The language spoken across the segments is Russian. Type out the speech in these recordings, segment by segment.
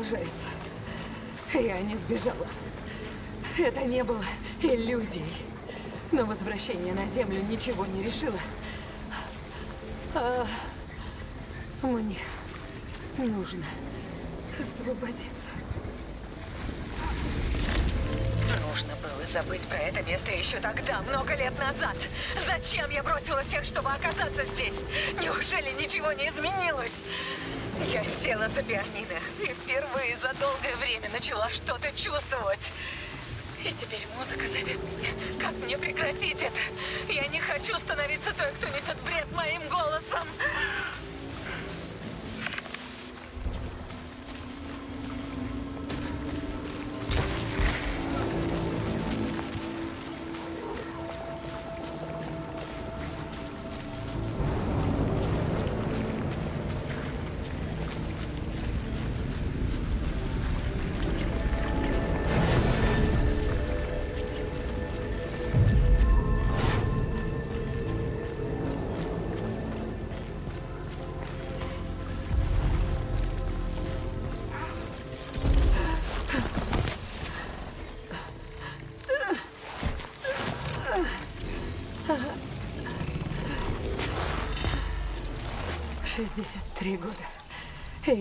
Продолжается. Я не сбежала. Это не было иллюзией. Но возвращение на Землю ничего не решило. А мне нужно освободиться. Нужно было забыть про это место еще тогда, много лет назад. Зачем я бросила всех, чтобы оказаться здесь? Неужели ничего не изменилось? Я села за пианино и впервые за долгое время начала что-то чувствовать. И теперь музыка зовет меня. Как мне прекратить это? Я не хочу становиться той, кто несет бред моим голосом.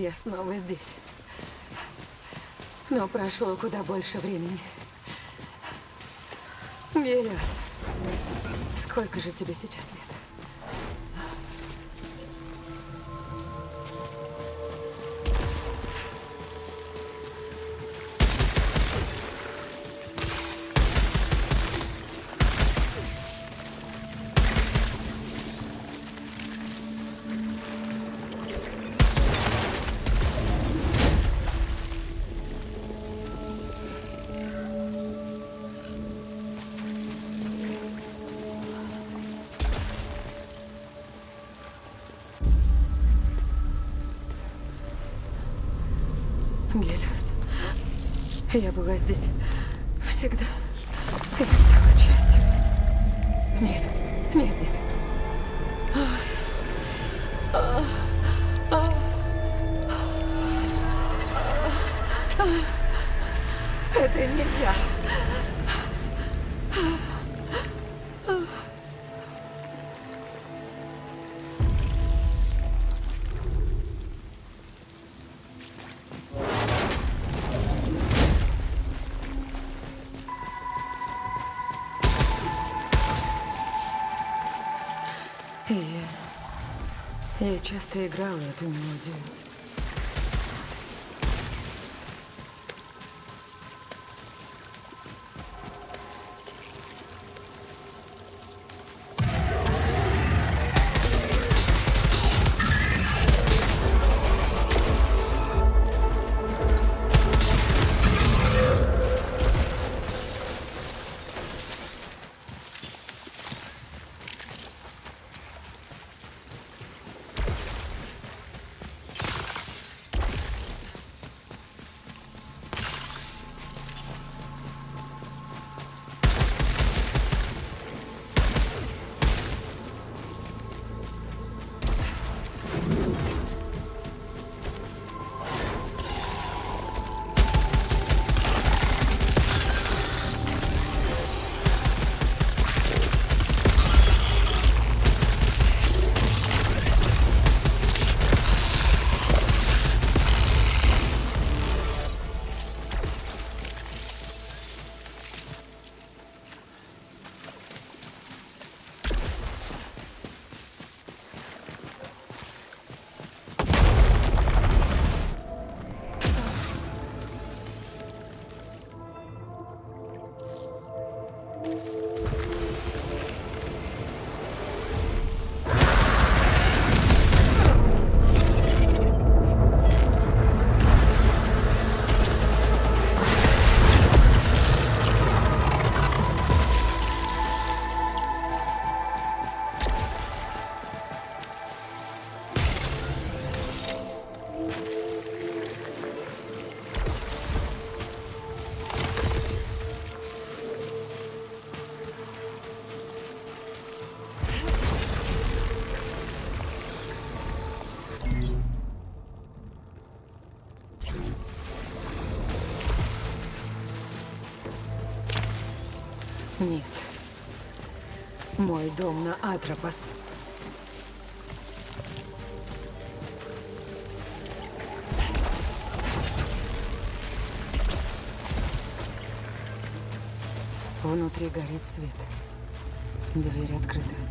Я снова здесь. Но прошло куда больше времени. Гелиос, сколько же тебе сейчас лет? Гелиос, я была здесь всегда. Я стала частью. Нет, нет, нет. Я, часто играла эту мелодию. Мой дом на Атропос. Внутри горит свет. Дверь открыта.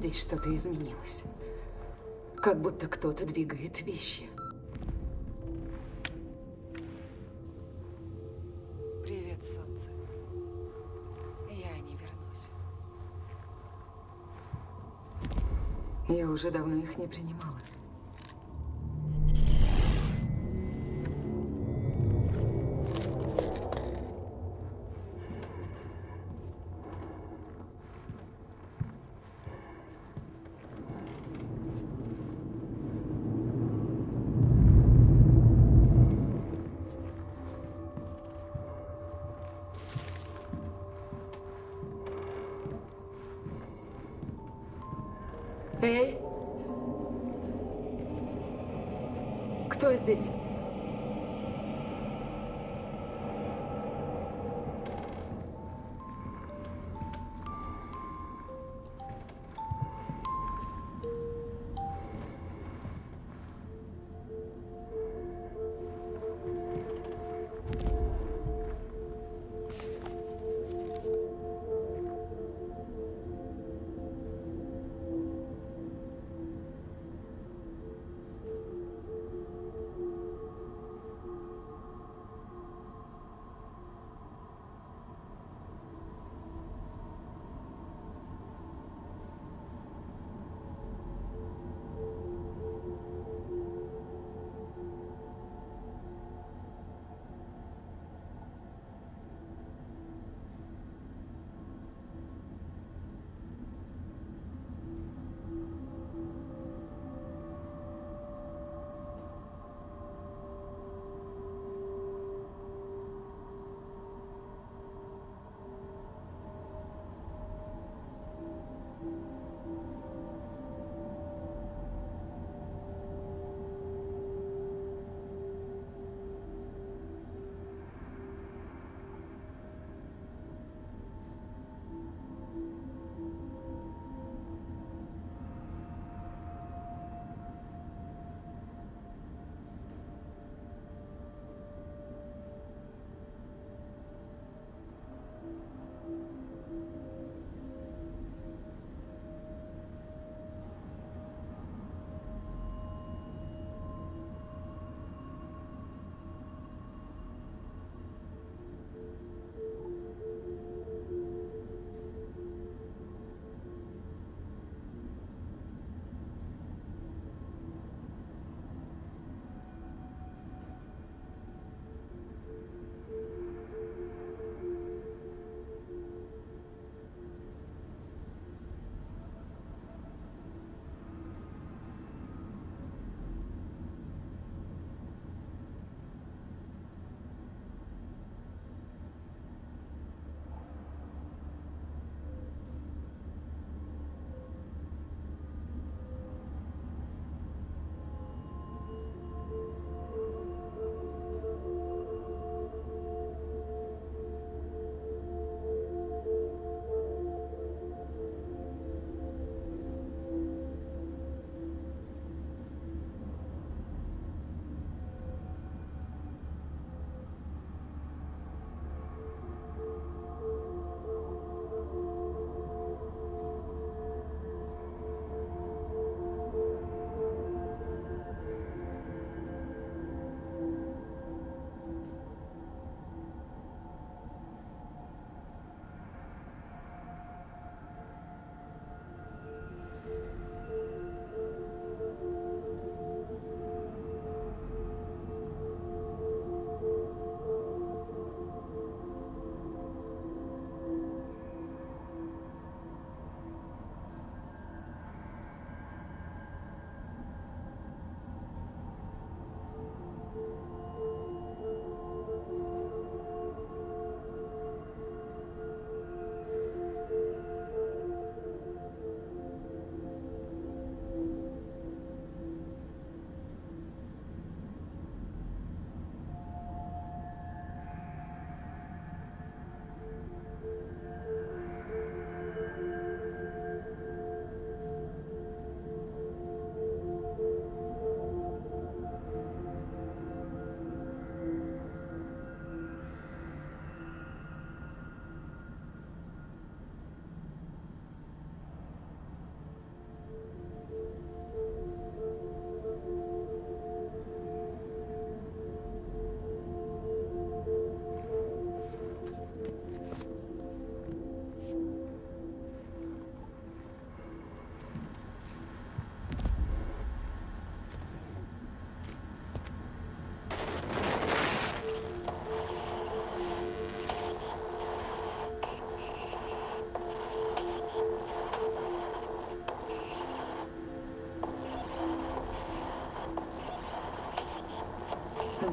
Здесь что-то изменилось. Как будто кто-то двигает вещи. Привет, солнце. Я не вернусь. Я уже давно их не принимала.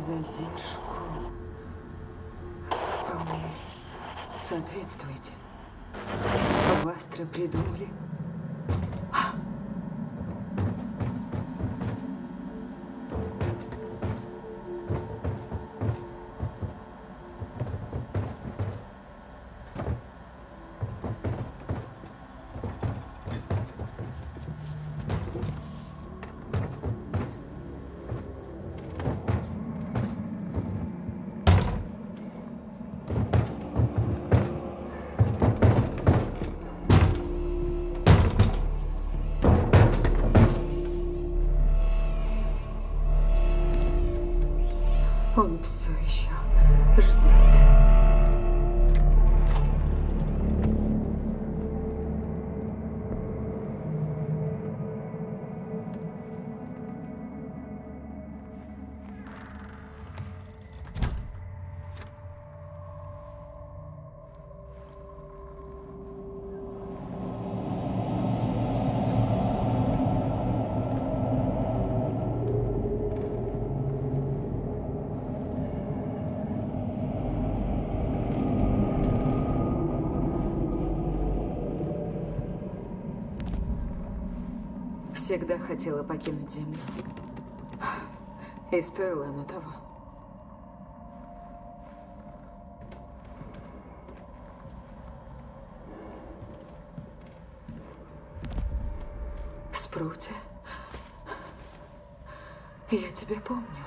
Задержку. Вполне соответствуете. Вастро придумали. Всегда хотела покинуть Землю. И стоило оно того. Спрути. Я тебя помню.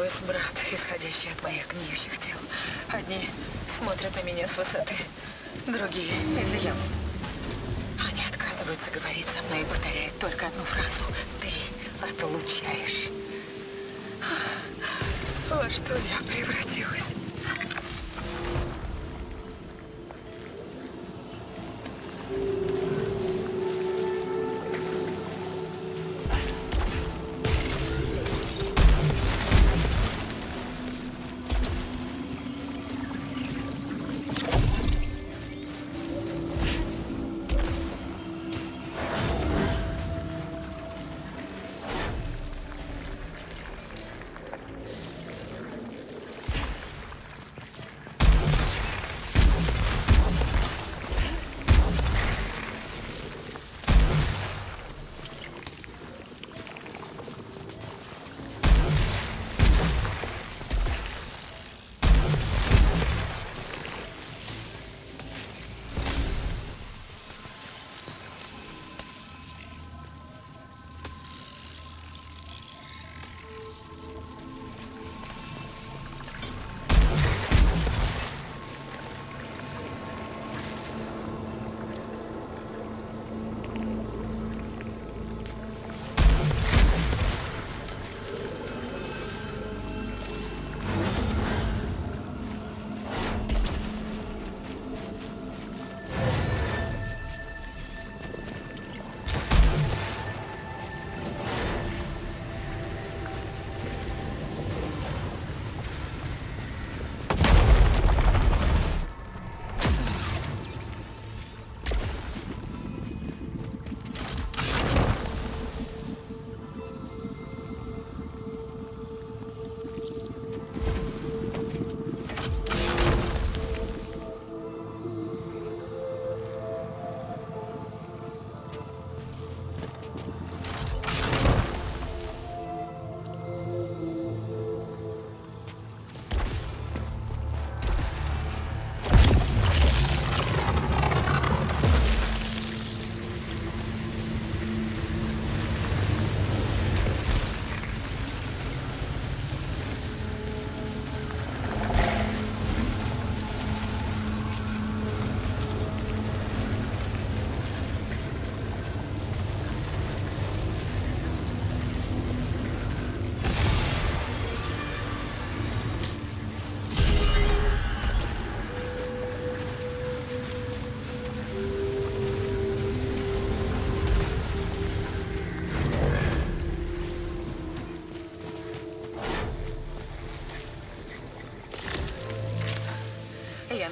Чувствую смрад, исходящий от моих гниющих тел. Одни смотрят на меня с высоты, другие из ям. Они отказываются говорить со мной и повторяют только одну фразу. Ты отлучаешь. Во что я превратилась?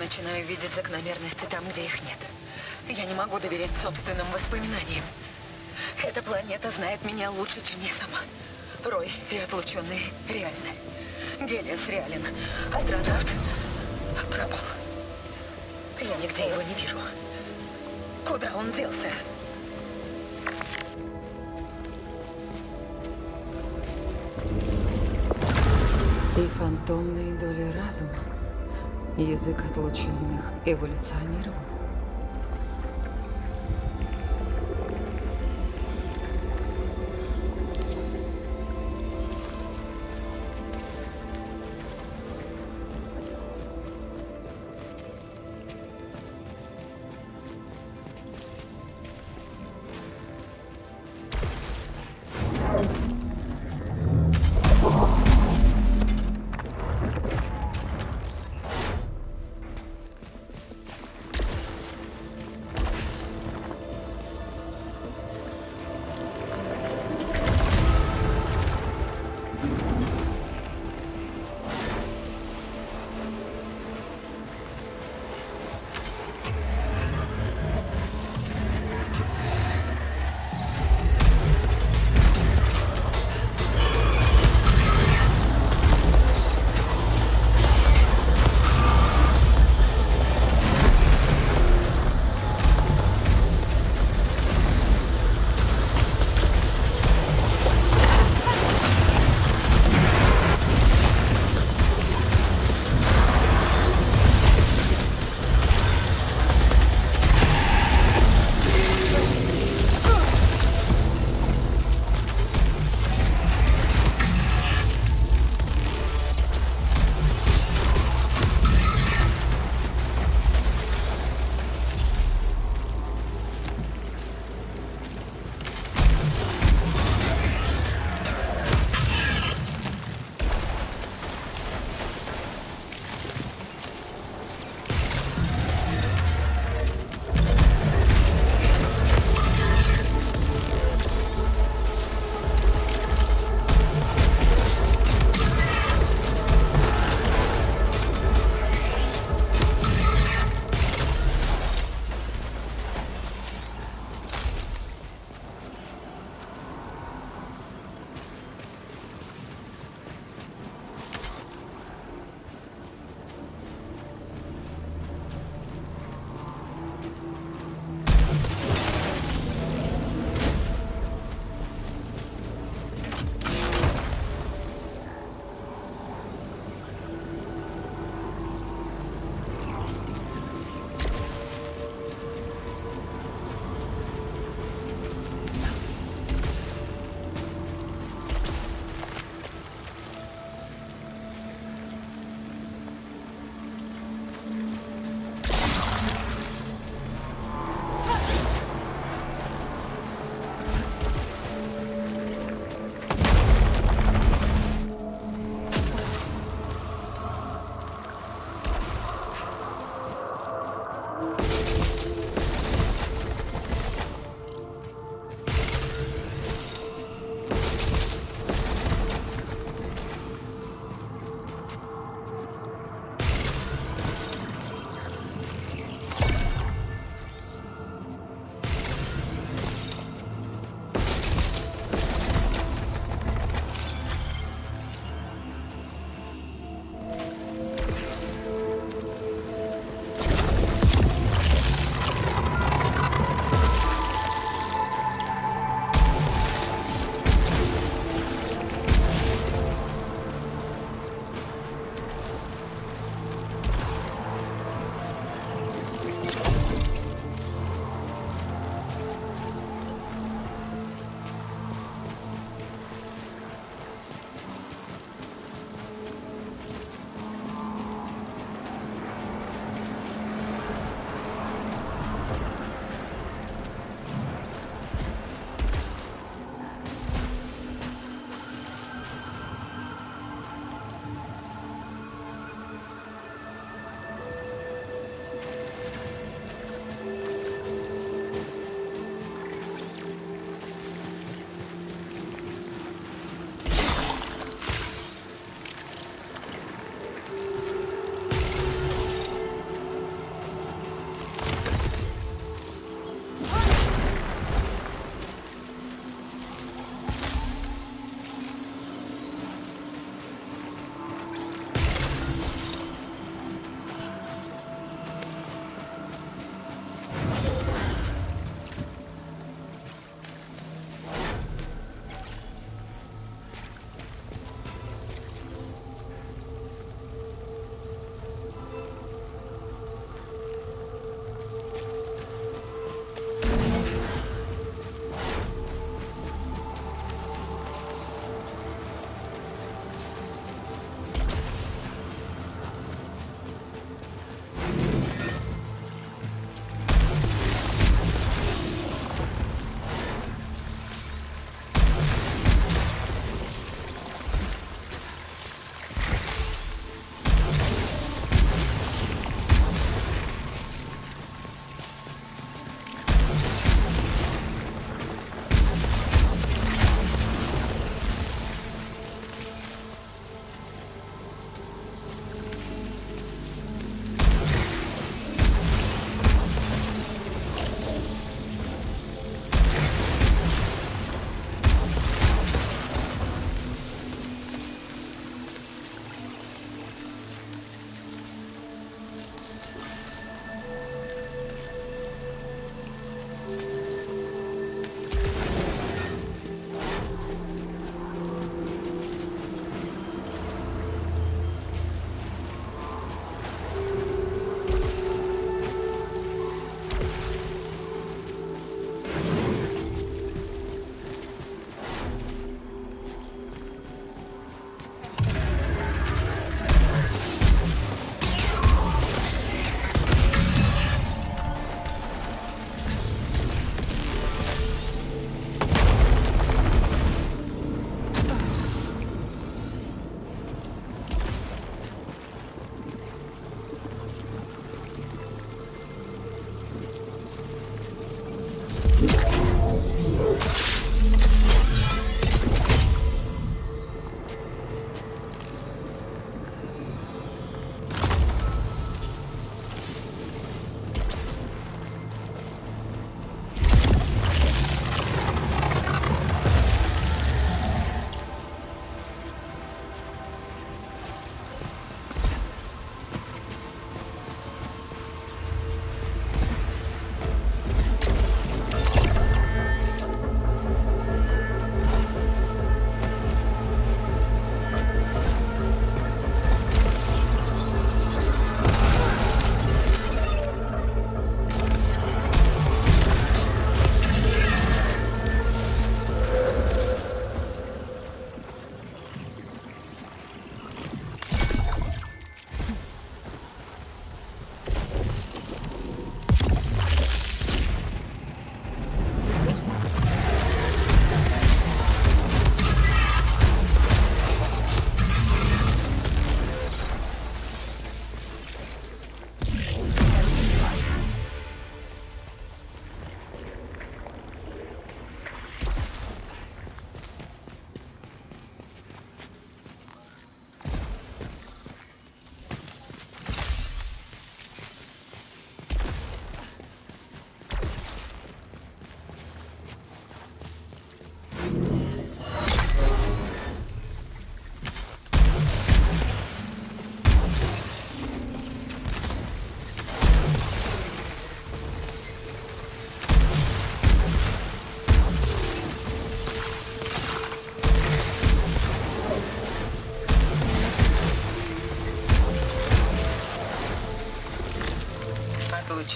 Начинаю видеть закономерности там, где их нет. Я не могу доверять собственным воспоминаниям. Эта планета знает меня лучше, чем я сама. Рой и отлученные реальны. Гелиос реален. Астронавт пропал. Я нигде его не вижу. Куда он делся? И фантомные доли разума. Язык отлученных эволюционировал.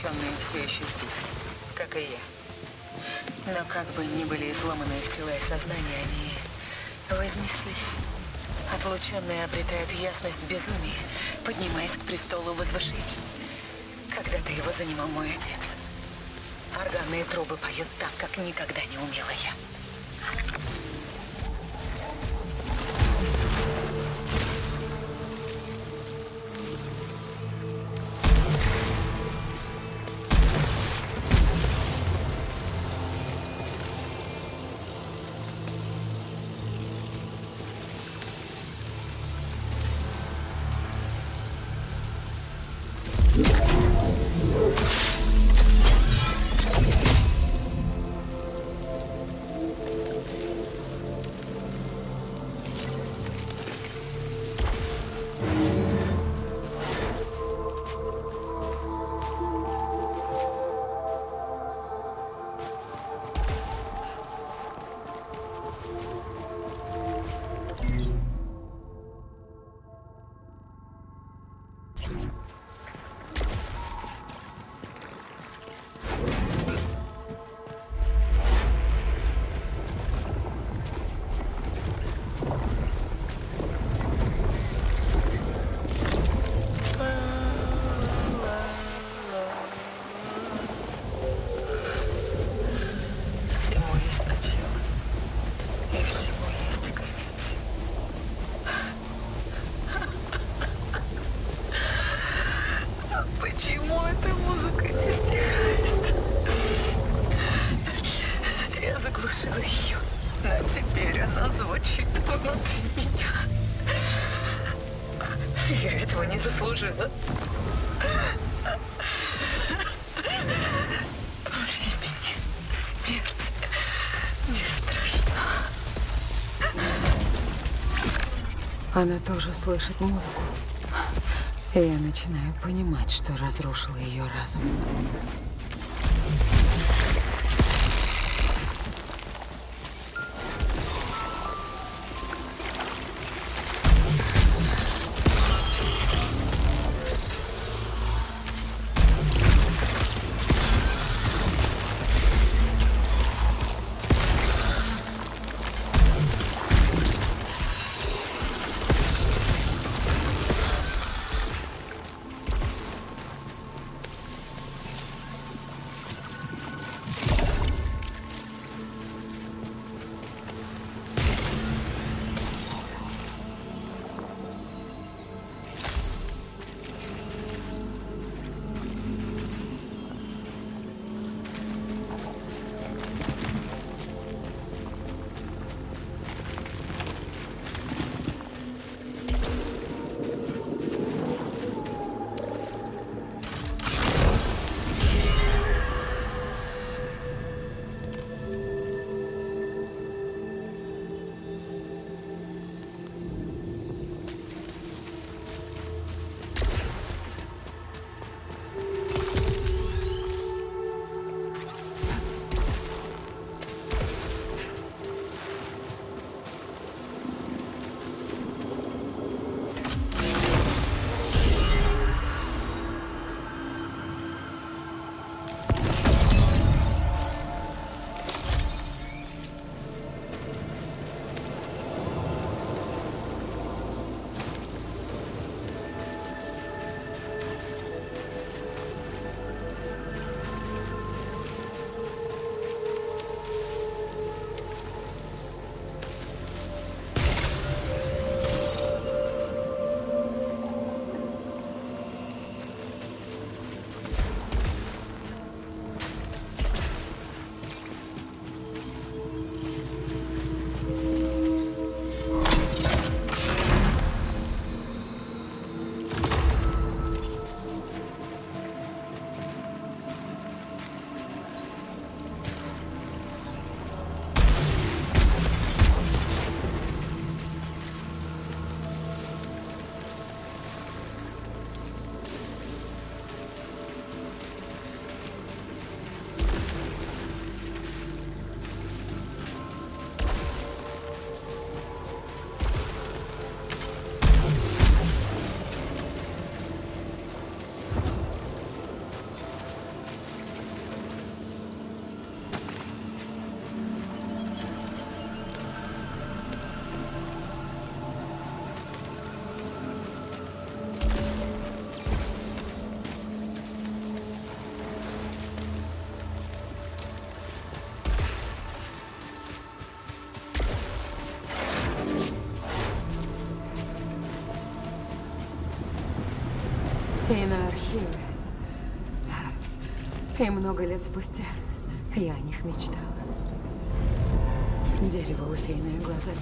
Заключенные все еще здесь, как и я. Но как бы ни были изломаны их тела и сознания, они вознеслись. Отлученные обретают ясность безумия, поднимаясь к престолу возвышений. Когда-то его занимал мой отец. Органные трубы поют так, как никогда не умела я. Она тоже слышит музыку. И я начинаю понимать, что разрушила ее разум. И много лет спустя я о них мечтала. Дерево, усеянное глазами.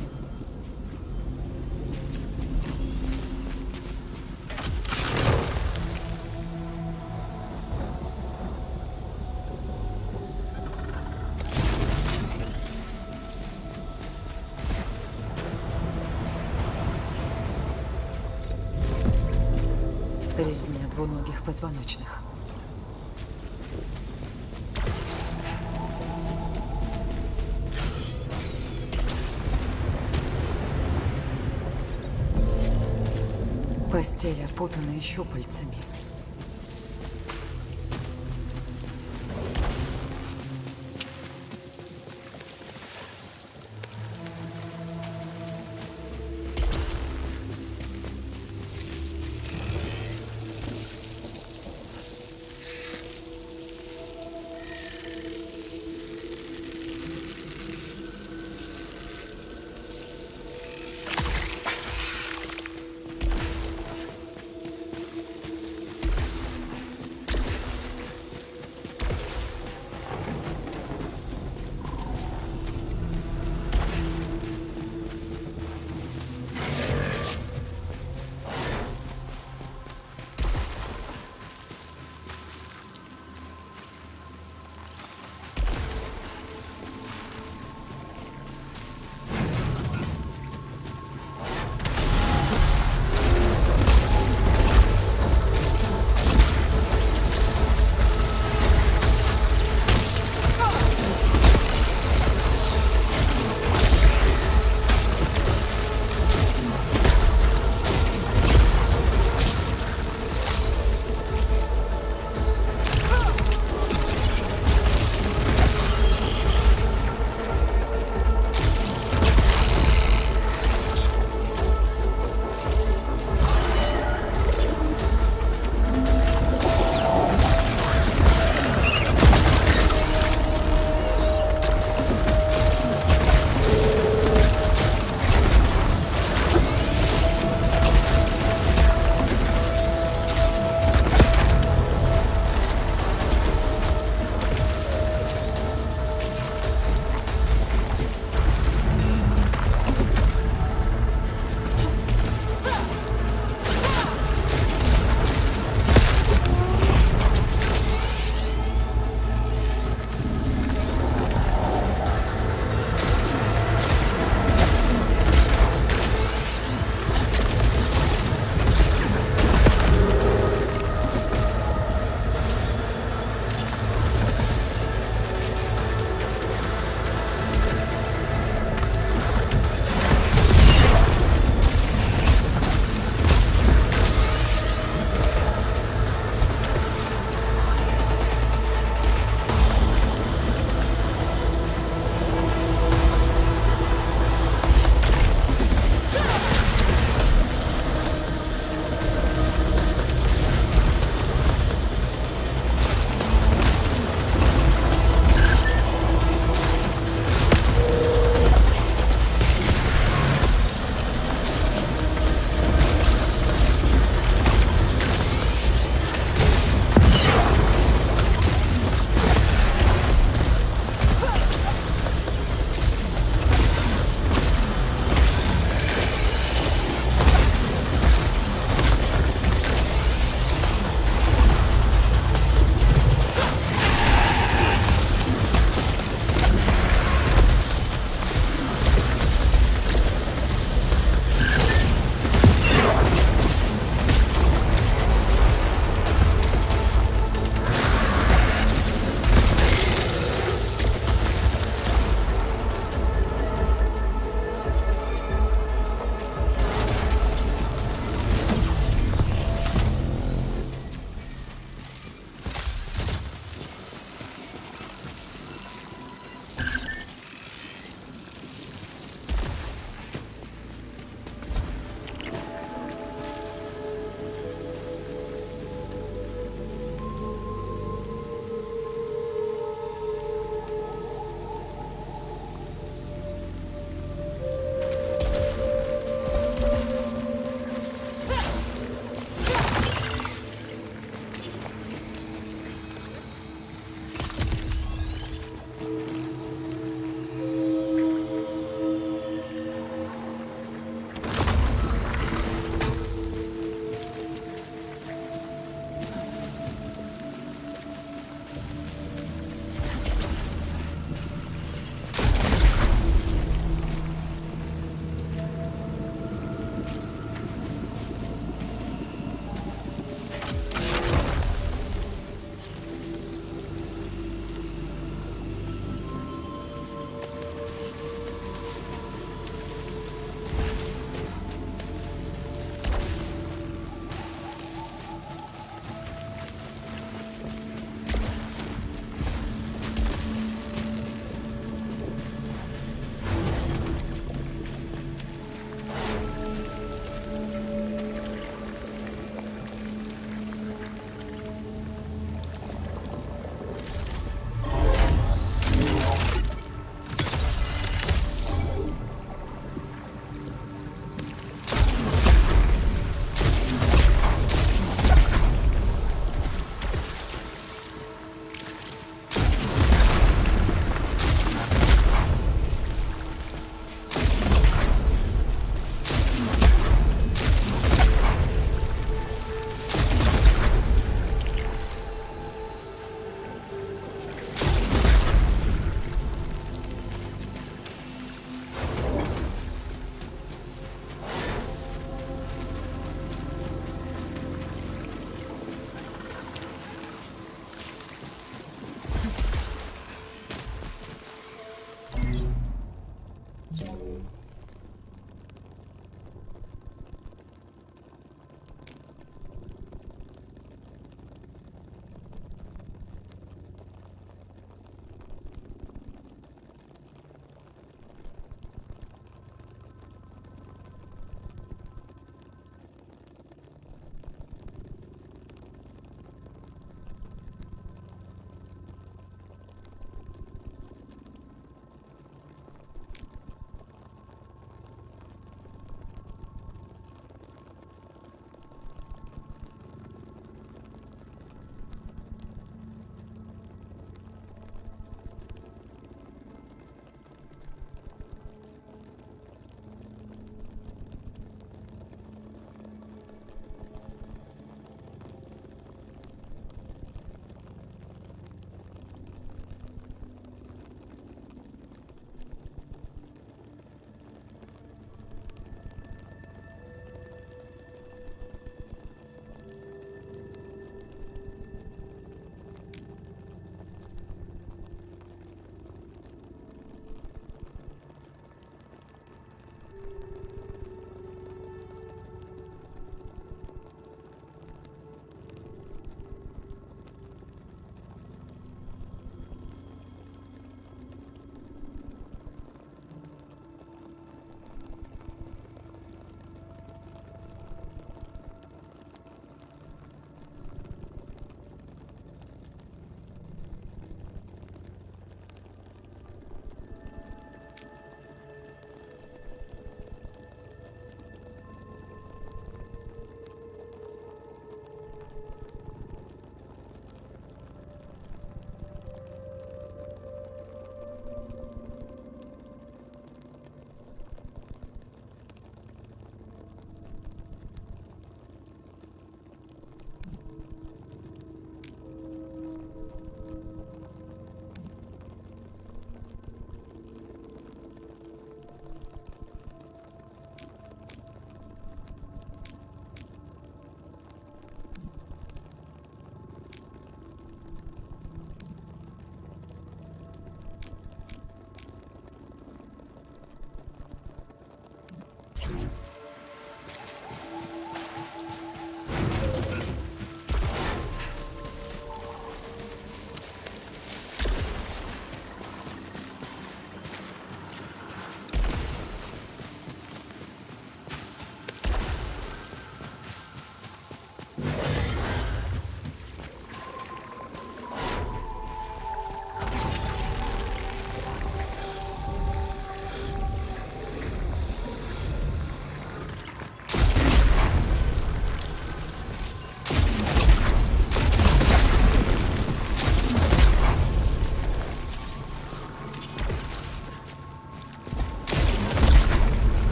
Резня двуногих позвоночных. Постель опутанная щупальцами.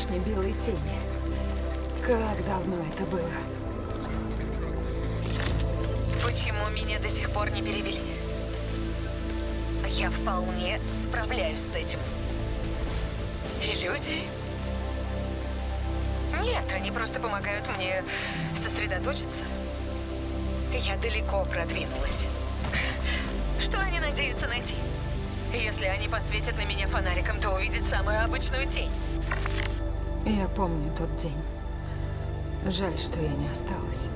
Как башня белой тени. Как давно это было? Почему меня до сих пор не перевели? Я вполне справляюсь с этим. Иллюзии? Нет, они просто помогают мне сосредоточиться. Я далеко продвинулась. Что они надеются найти? Если они посветят на меня фонариком, то увидят самую обычную тень. Я помню тот день. Жаль, что я не осталась.